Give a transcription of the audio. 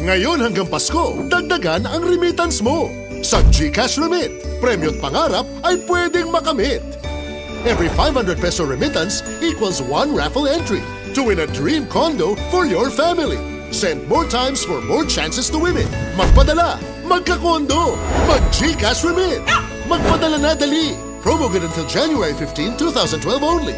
Ngayon hanggang Pasko, dagdagan ang remittance mo. Sa GCash Remit, premyo't pangarap ay pwedeng makamit. Every 500 peso remittance equals one raffle entry to win a dream condo for your family. Send more times for more chances to win it. Magpadala, magkakondo, mag-GCash Remit. Magpadala na dali. Promo good until January 15, 2012 only.